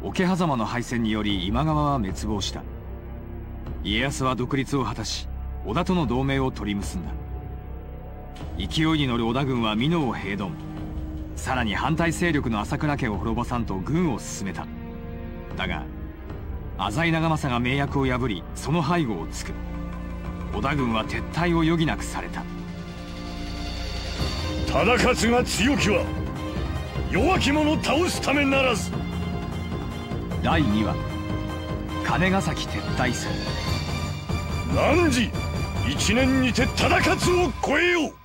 桶狭間の敗戦により今川は滅亡した。家康は独立を果たし織田との同盟を取り結んだ。勢いに乗る織田軍は美濃を平頓さらに反対勢力の朝倉家を滅ぼさんと軍を進めた。だが浅井長政が盟約を破りその背後を突く。織田軍は撤退を余儀なくされた。忠勝が強きは弱き者を倒すためならず。第2話。金ヶ崎撤退戦。何時？一年にて忠勝を超えよう。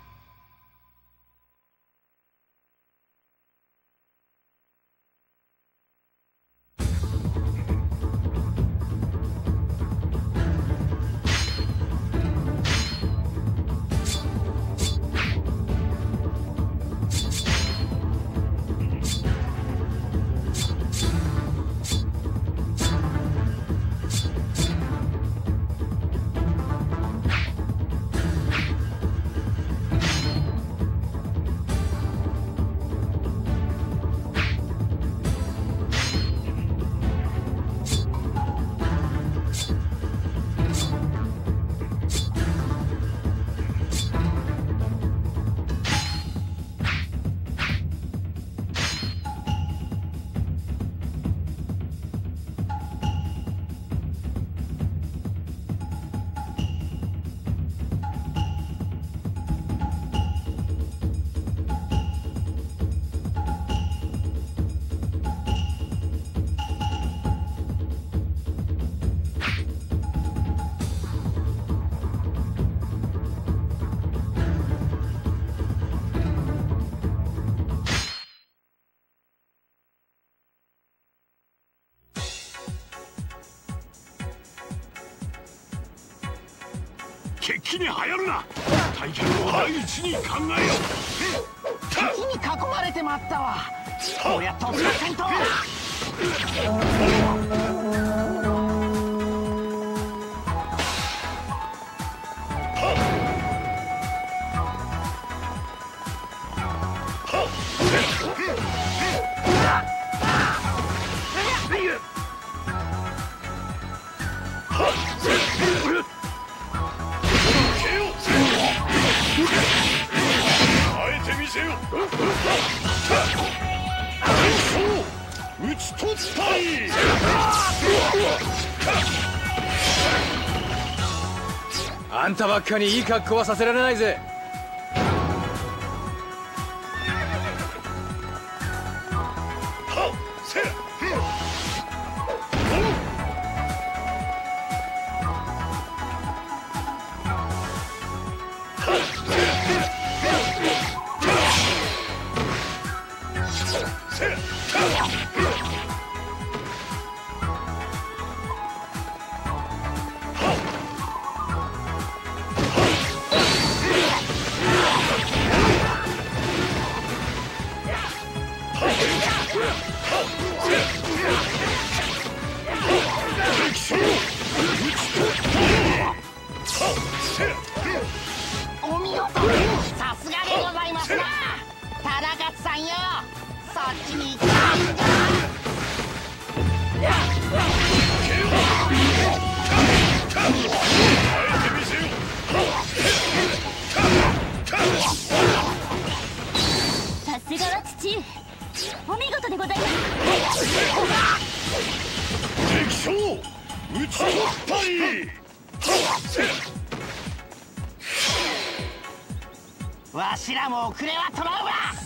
決起に流行るな。大権を第一に考えよ敵に囲まれてまったわ。こうやって落ちませんとあんたばっかにいい格好はさせられないぜ。わしらも遅れはとらうわ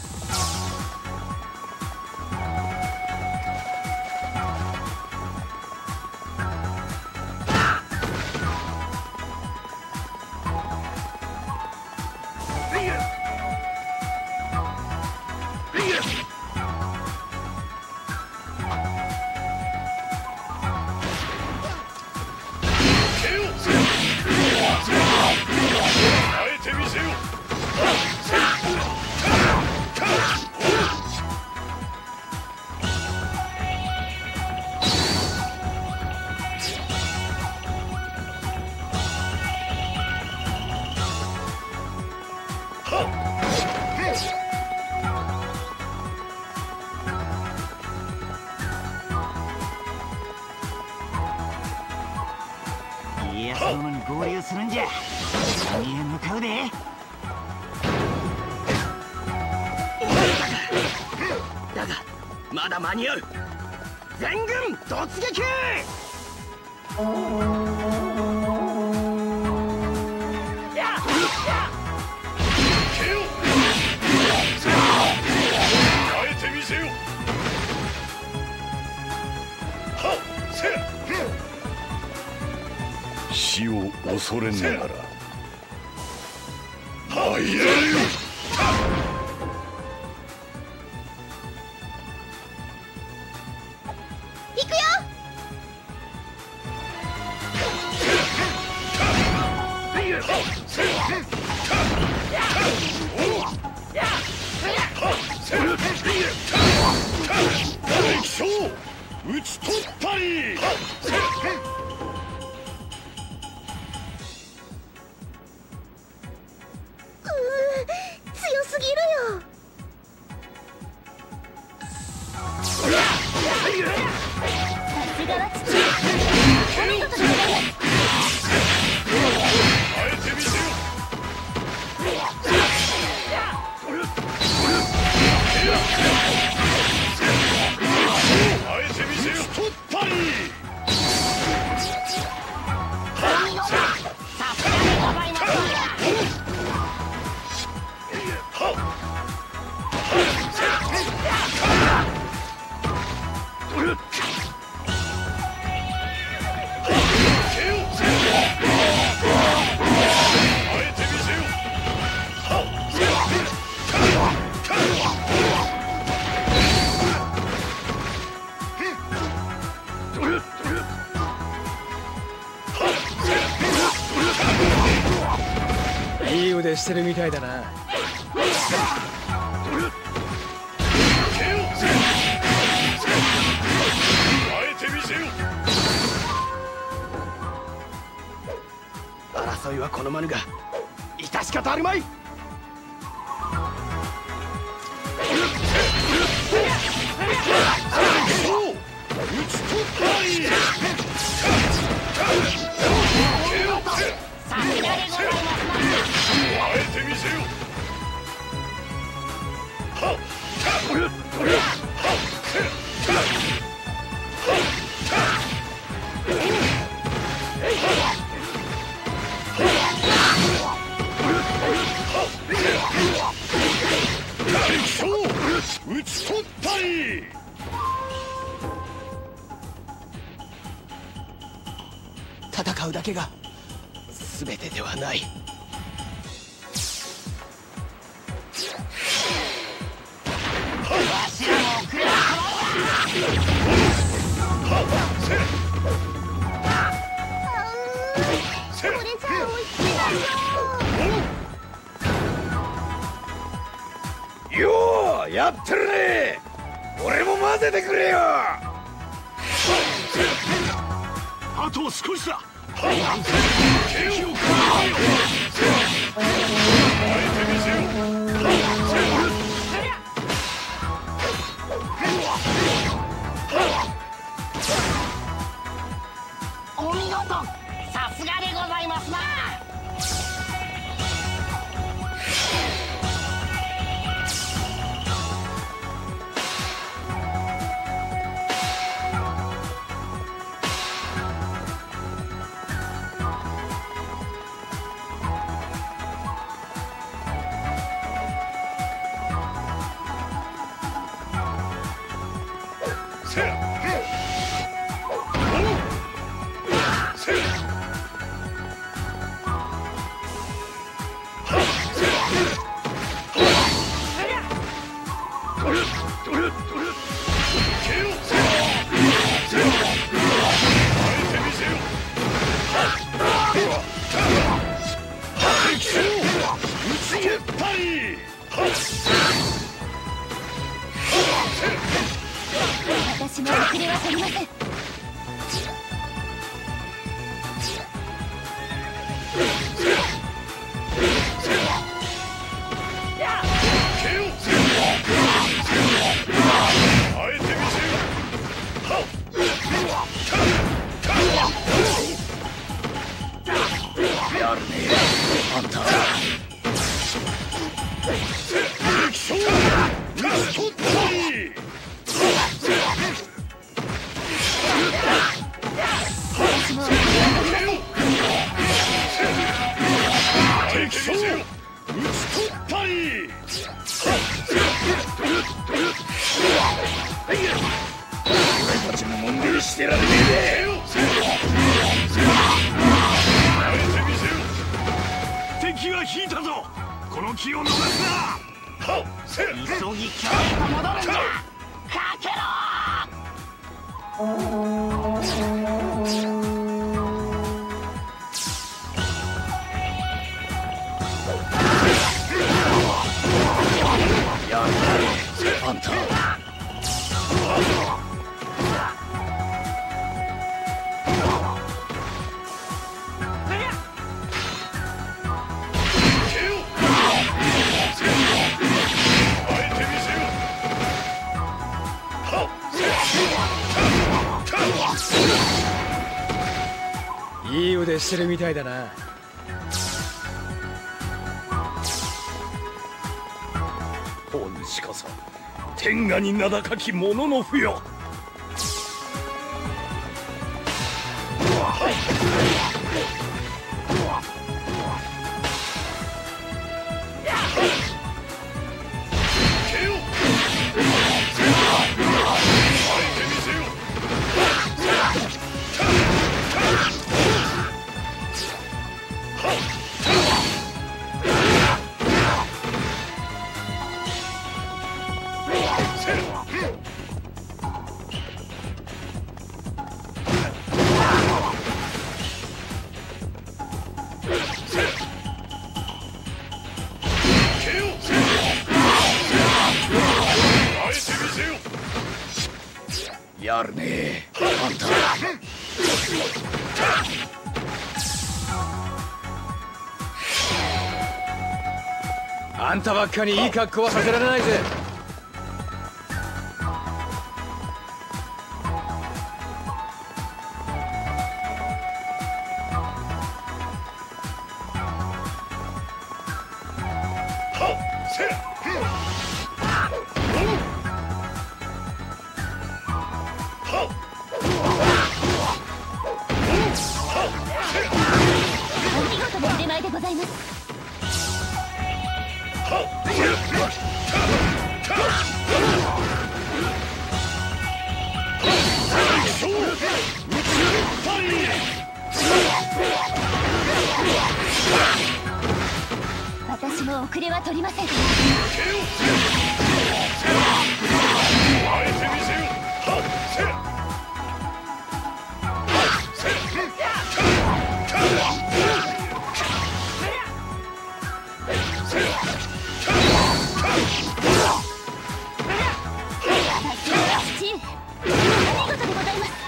だ間に合う。全軍突撃!死を恐れながら撃ち取ったりしてるみたいだな。争いはまぬが致し方あるまい打ち取ったやってるね。俺も混ぜてくれよ。あと少しだ。景変えてみせよしてられねえ。ぜ敵が引いたぞ。この木を逃すな。急ぎキャラ戻れたいい腕してるみたいだな。お主こそ天下に名高き者の不よけあんたばっかにいい格好はさせられないぜ。私も遅れは取りません。あえ事でござい。ます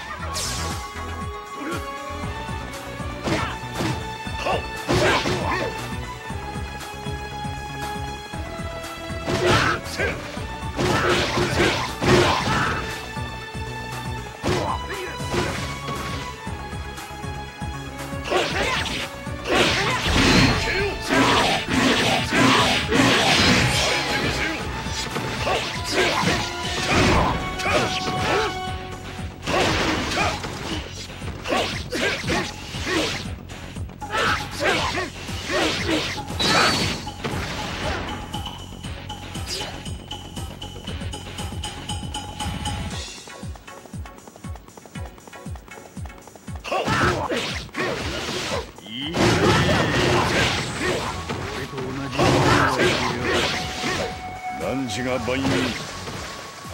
汝が万有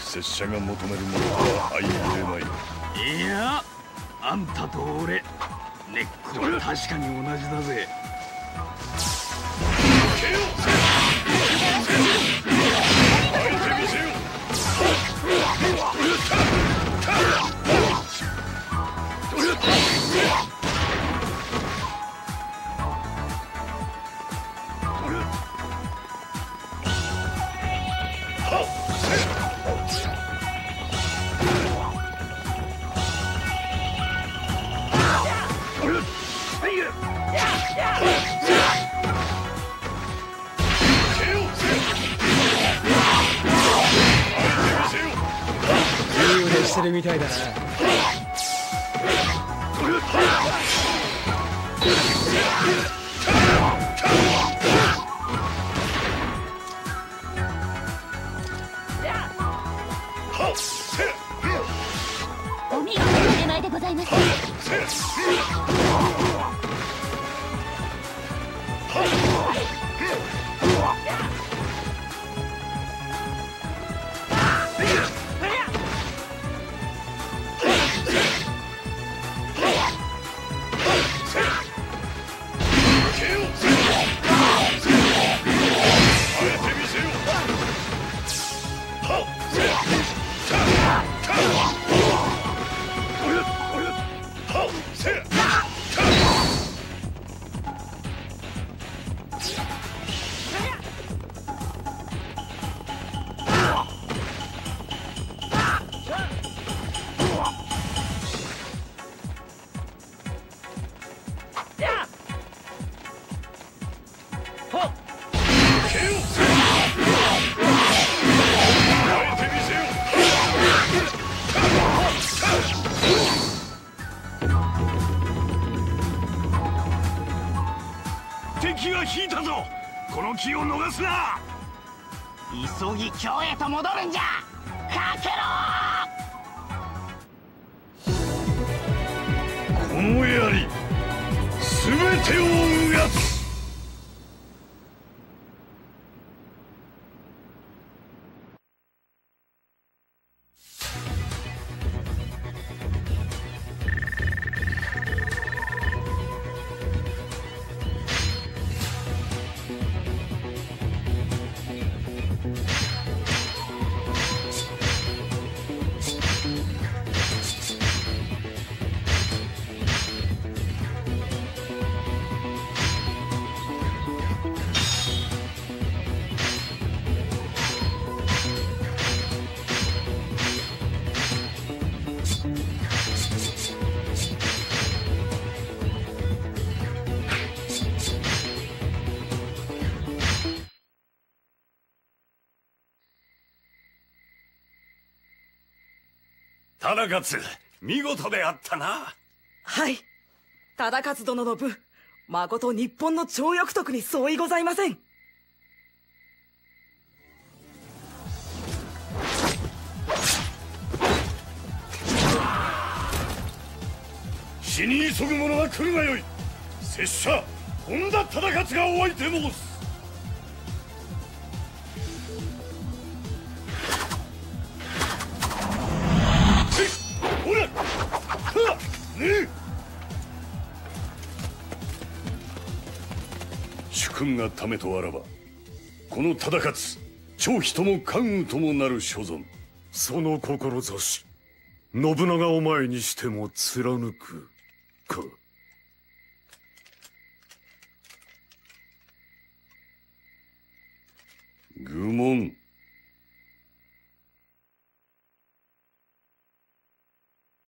拙者が求めるものとは相入れないいやあんたと俺根っこは確かに同じだぜ。してるみたいだな。お見事な腕前でございます。この気を逃すな。急ぎ京へと戻るんじゃ。かけろ。この槍全てを忠勝見事であったな。はい。忠勝殿の分誠日本の徴翼徳に相違ございません。死に急ぐ者が来るがよい。拙者本田忠勝がお相手申す君がためとあらばこの忠勝長飛とも関羽ともなる所存。その志信長を前にしても貫くか。愚問